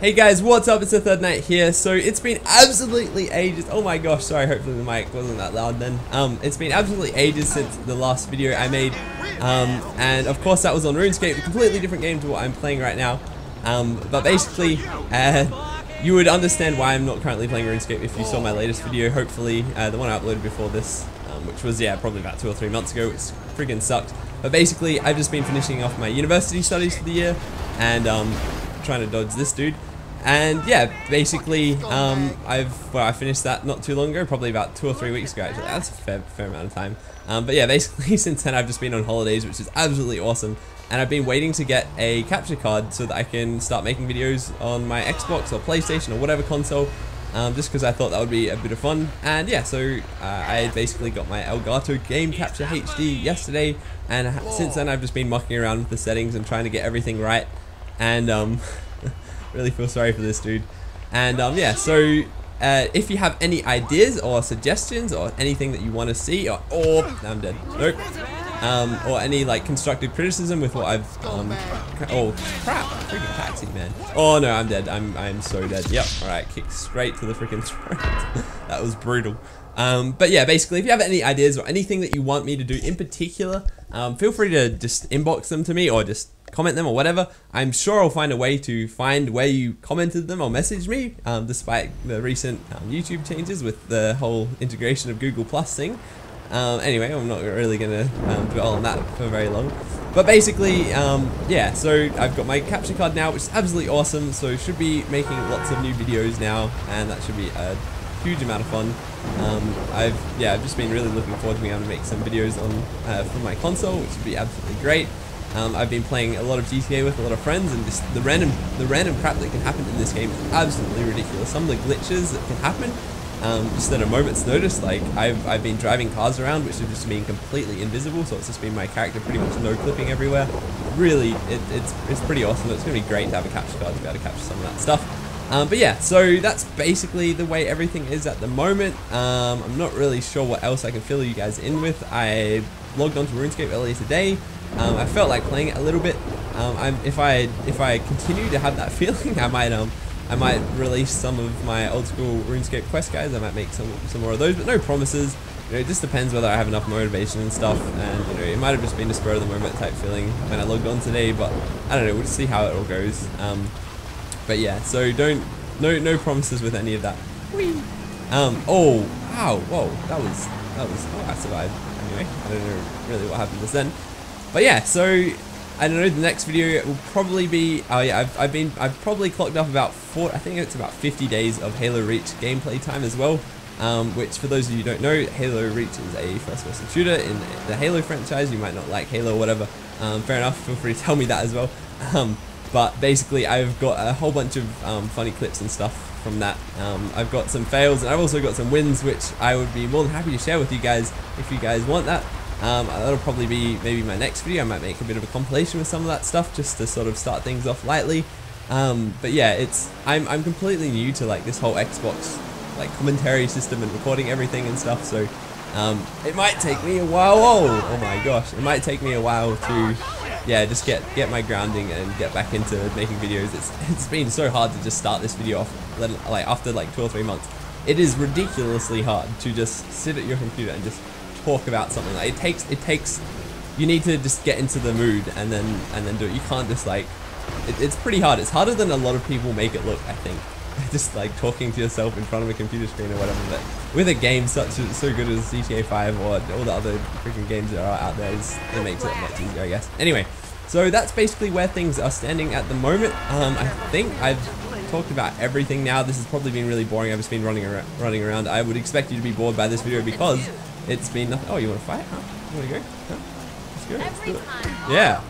Hey guys, what's up? It's the Third Knight here. So it's been absolutely ages. Oh my gosh, sorry. Hopefully the mic wasn't that loud then. Um, it's been absolutely ages since the last video I made. Um, and of course that was on RuneScape, a completely different game to what I'm playing right now. Um, but basically, uh, you would understand why I'm not currently playing RuneScape if you saw my latest video. Hopefully, uh, the one I uploaded before this, um, which was yeah probably about two or three months ago. It's freaking sucked. But basically, I've just been finishing off my university studies for the year, and um, trying to dodge this dude. And yeah, basically, um, I've well, I finished that not too long ago, probably about two or three weeks ago. Actually, that's a fair, fair amount of time. Um, but yeah, basically, since then I've just been on holidays, which is absolutely awesome. And I've been waiting to get a capture card so that I can start making videos on my Xbox or PlayStation or whatever console. Um, just because I thought that would be a bit of fun. And yeah, so uh, I basically got my Elgato Game Capture HD yesterday, and since then I've just been mucking around with the settings and trying to get everything right. And um, really feel sorry for this dude. And um, yeah, so uh, if you have any ideas or suggestions or anything that you want to see, or, or I'm dead. Nope. Um, or any like constructive criticism with what I've um, oh crap freaking taxi man oh no I'm dead I'm I'm so dead yep all right kick straight to the freaking throat that was brutal um, but yeah basically if you have any ideas or anything that you want me to do in particular um, feel free to just inbox them to me or just comment them or whatever. I'm sure I'll find a way to find where you commented them or messaged me, um, despite the recent um, YouTube changes with the whole integration of Google Plus thing. Um, anyway, I'm not really going to um, dwell on that for very long. But basically, um, yeah, so I've got my capture card now, which is absolutely awesome. So should be making lots of new videos now, and that should be a huge amount of fun. Um, I've yeah, I've just been really looking forward to being able to make some videos on uh, from my console, which would be absolutely great. Um, I've been playing a lot of GTA with a lot of friends, and just the random the random crap that can happen in this game is absolutely ridiculous. Some of the glitches that can happen um, just at a moment's notice. Like I've I've been driving cars around, which have just been completely invisible, so it's just been my character pretty much no clipping everywhere. Really, it, it's it's pretty awesome. It's gonna be great to have a capture card to be able to capture some of that stuff. Um, but yeah, so that's basically the way everything is at the moment. Um, I'm not really sure what else I can fill you guys in with. I logged onto RuneScape earlier today. Um, I felt like playing it a little bit. Um, if I if I continue to have that feeling, I might um I might release some of my old school RuneScape quest guys. I might make some some more of those, but no promises. You know, it just depends whether I have enough motivation and stuff. And you know, it might have just been a spur of the moment type feeling when I logged on today. But I don't know. We'll see how it all goes. Um, but yeah, so don't no no promises with any of that. Whee. Um. Oh. Wow. Whoa. That was that was. Oh, I survived. Anyway, I don't know really what happened just then. But yeah, so I don't know. The next video will probably be. Oh yeah, I've, I've been I've probably clocked up about four. I think it's about 50 days of Halo Reach gameplay time as well. Um, which for those of you who don't know, Halo Reach is a first-person shooter in the Halo franchise. You might not like Halo whatever. Um, fair enough. Feel free to tell me that as well. Um, but basically, I've got a whole bunch of um, funny clips and stuff from that. Um, I've got some fails and I've also got some wins, which I would be more than happy to share with you guys if you guys want that. Um, that'll probably be maybe my next video. I might make a bit of a compilation with some of that stuff just to sort of start things off lightly. Um, but yeah, it's I'm I'm completely new to like this whole Xbox like commentary system and recording everything and stuff. So um, it might take me a while. Oh, oh my gosh, it might take me a while to yeah just get get my grounding and get back into making videos. It's it's been so hard to just start this video off like after like two or three months. It is ridiculously hard to just sit at your computer and just talk about something. Like it takes it takes you need to just get into the mood and then and then do it. You can't just like it, it's pretty hard. It's harder than a lot of people make it look. I think just like talking to yourself in front of a computer screen or whatever. But with a game such so good as GTA 5 or all the other freaking games that are out there, it makes it much easier, I guess. Anyway, so that's basically where things are standing at the moment. Um, I think I've talked about everything now. This has probably been really boring. I've just been running around, running around. I would expect you to be bored by this video because it's been nothing. Oh, you want to fight? Huh? You want to go? Huh? Let's go. Let's do it. Yeah.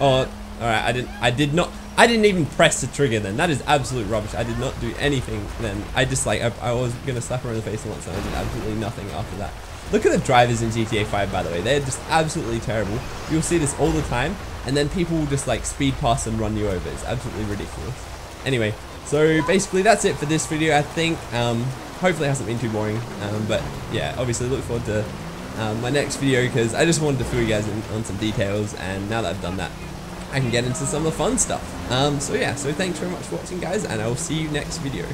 Oh, all right. I didn't. I did not. I didn't even press the trigger then. That is absolute rubbish. I did not do anything then. I just like I, I was gonna slap her in the face once and I did absolutely nothing after that. Look at the drivers in GTA 5 by the way. They're just absolutely terrible. You'll see this all the time and then people will just like speed past and run you over. It's absolutely ridiculous. Anyway, so basically that's it for this video I think. Um, hopefully it hasn't been too boring. Um, but yeah, obviously look forward to um, my next video because I just wanted to fill you guys in on some details and now that I've done that, I can get into some of the fun stuff. Um, so yeah, so thanks very much for watching guys, and I will see you next video.